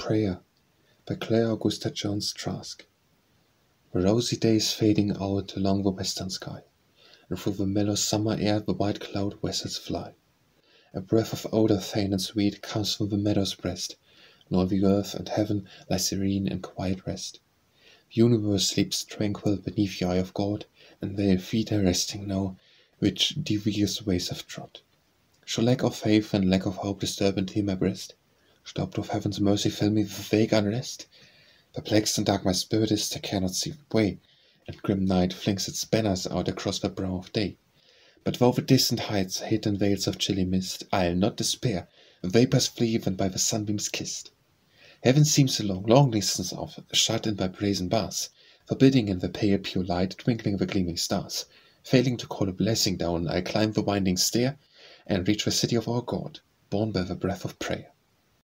Prayer by Clara Augusta Jones Trask. The rosy day is fading out along the western sky, and through the mellow summer air the white cloud vessels fly. A breath of odor faint and sweet comes from the meadow's breast, and all the earth and heaven lie serene in quiet rest. The universe sleeps tranquil beneath the eye of God, and their feet are resting now, which devious ways have trod. Shall lack of faith and lack of hope disturb and heal my breast? Stopped of heaven's mercy fill me with vague unrest? Perplexed and dark my spirit is, I cannot see the way, and grim night flings its banners out across the brow of day. But though the distant heights hid in veils of chilly mist, I'll not despair, the vapors flee when by the sunbeams kissed. Heaven seems a long, long distance off, shut in by brazen bars, forbidding in the pale pure light twinkling the gleaming stars. Failing to call a blessing down, I climb the winding stair, and reach the city of our God, borne by the breath of prayer.